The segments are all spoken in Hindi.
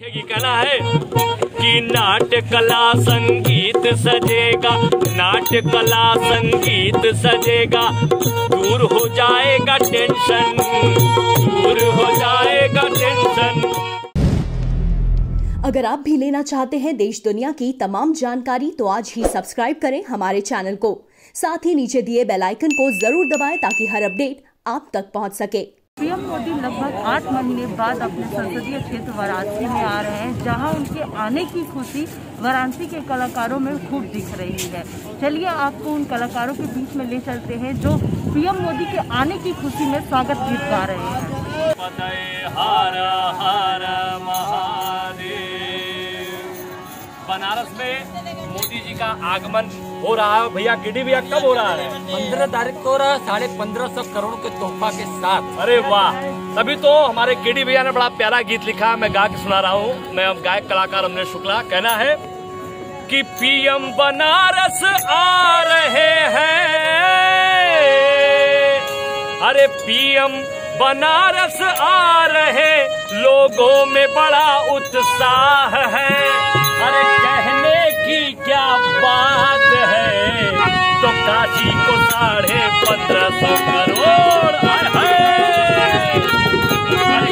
की कहना है कि नाट्य कला संगीत सजेगा नाट्य कला संगीत सजेगा। दूर हो जाएगा टेंशन दूर हो जाएगा टेंशन अगर आप भी लेना चाहते हैं देश दुनिया की तमाम जानकारी तो आज ही सब्सक्राइब करें हमारे चैनल को। साथ ही नीचे दिए बेल आइकन को ज़रूर दबाएँ ताकि हर अपडेट आप तक पहुँच सके। पीएम मोदी लगभग आठ महीने बाद अपने संसदीय क्षेत्र वाराणसी में आ रहे हैं, जहाँ उनके आने की खुशी वाराणसी के कलाकारों में खूब दिख रही है। चलिए आपको उन कलाकारों के बीच में ले चलते हैं, जो पीएम मोदी के आने की खुशी में स्वागत गीत गा रहे हैं। बनारस में मोदी जी का आगमन हो रहा है? भैया किडी भैया कब हो रहा है? पंद्रह तारीख को रहा साढ़े पंद्रह सौ करोड़ के तोहफा के साथ। अरे वाह! तभी तो हमारे केडी भैया ने बड़ा प्यारा गीत लिखा मैं गा के सुना रहा हूँ। मैं अब गायक कलाकार अमरीश शुक्ला। कहना है कि पीएम बनारस आ रहे हैं। अरे पीएम बनारस आ रहे लोगों में बड़ा उत्साह है। साढ़े पंद्रह सौ करोड़। आए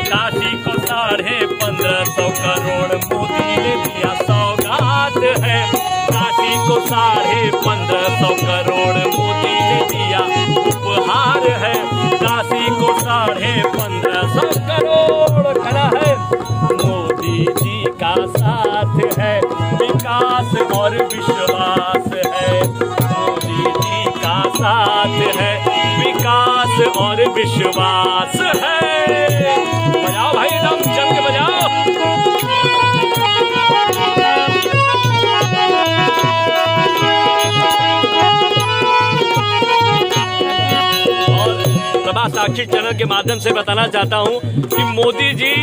काशी को साढ़े पंद्रह सौ करोड़। मोदी ने दिया सौगात है। काशी को साढ़े पंद्रह सौ करोड़। मोदी ने दिया उपहार है। काशी को साढ़े पंद्रह सौ करोड़। खड़ा है। मोदी जी का साथ है। साथ है, विकास और विश्वास है। बजाओ भाई दम जम के बजाओ। साक्षी चैनल के माध्यम से बताना चाहता हूँ कि मोदी जी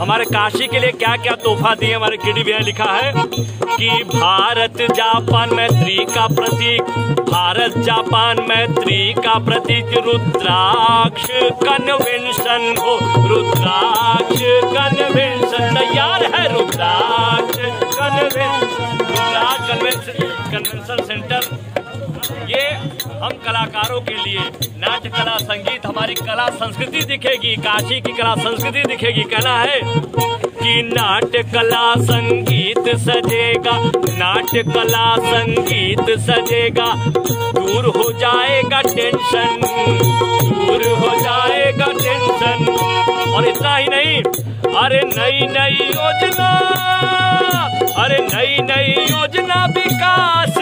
हमारे काशी के लिए क्या क्या तोहफा दिए हमारे केडी भैया लिखा है कि भारत, जापान, मैत्री का प्रतीक। भारत, जापान, मैत्री का प्रतीक रुद्राक्ष। कन्वेंशन हो, रुद्राक्ष, कन्वेंशन। तैयार है Rudraksh, convention Rudraksh convention convention centre. ये हम कलाकारों के लिए नाट्य कला संगीत हमारी कला संस्कृति दिखेगी, काशी की कला संस्कृति दिखेगी। कहना है कि नाट्य कला संगीत सजेगा नाट्य कला संगीत सजेगा। दूर हो जाएगा टेंशन, दूर हो जाएगा टेंशन। और इतना ही नहीं, अरे नई नई योजना, अरे नई नई योजना विकास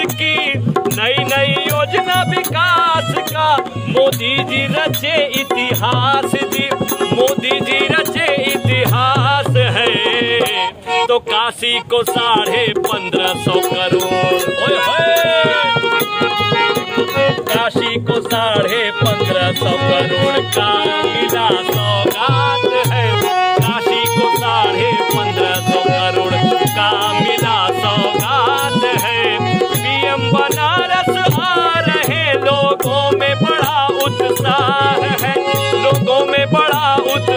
मोदी जी रचे इतिहास जी। मोदी जी रचे इतिहास है। तो काशी को साढ़े पंद्रह सौ करोड़। काशी को साढ़े पंद्रह सौ करोड़ का मिला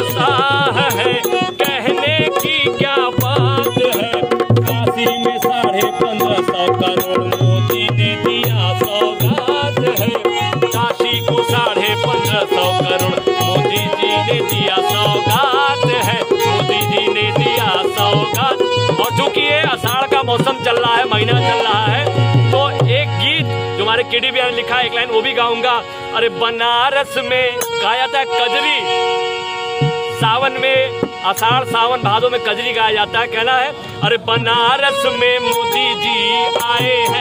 उत्साह है, कहने की क्या बात है? काशी में साढ़े पंद्रह सौ करोड़ मोदी ने दिया सौगात है। काशी को साढ़े पंद्रह सौ करोड़ मोदी जी ने दिया सौगात है। मोदी जी ने दिया सौगात और चूँकि ये आषाढ़ का मौसम चल रहा है, महीना चल रहा है तो एक गीत जो हमारे केडी ने लिखा है, एक लाइन वो भी गाऊँगा। अरे बनारस में गाया था कजरी। सावन में आषाढ़ सावन भादों में कजरी गाया जाता है। कहना है, अरे बनारस में मोदी जी आए हैं।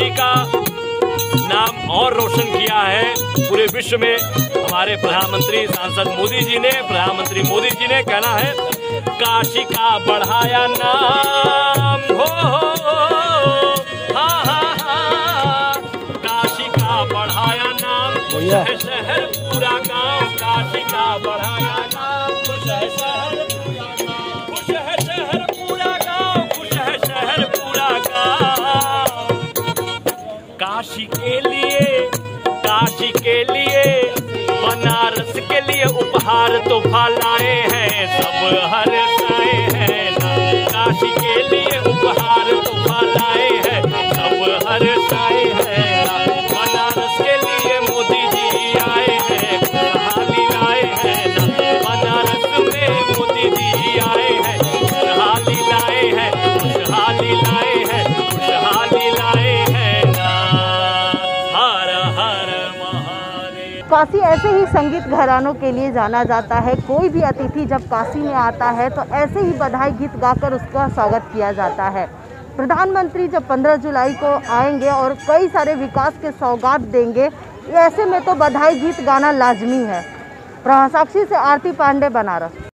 काशी का नाम और रोशन किया है पूरे विश्व में। हमारे प्रधानमंत्री सांसद मोदी जी ने प्रधानमंत्री मोदी जी ने कहना है काशी का बढ़ाया नाम हो हाँ हाँ हाँ काशी का बढ़ाया नाम शहर पूरा गाँव काशी का बढ़ाया काशी के लिए, काशी के लिए, बनारस के लिए उपहार तो फल आए हैं, सब हर हैं। काशी के लिए काशी ऐसे ही संगीत घरानों के लिए जाना जाता है। कोई भी अतिथि जब काशी में आता है तो ऐसे ही बधाई गीत गाकर उसका स्वागत किया जाता है। प्रधानमंत्री जब 15 जुलाई को आएँगे और कई सारे विकास के सौगात देंगे, ऐसे में तो बधाई गीत गाना लाजमी है। प्रभासाक्षी से आरती पांडे, बनारस।